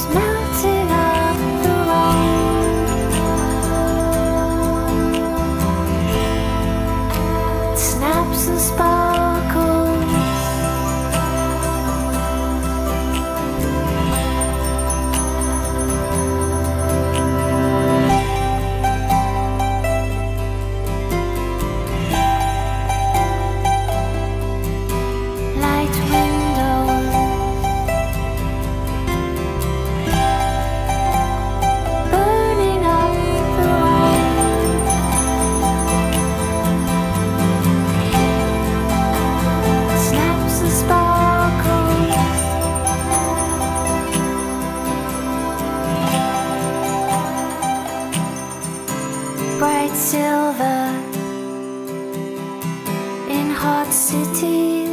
smile. Silver in hot city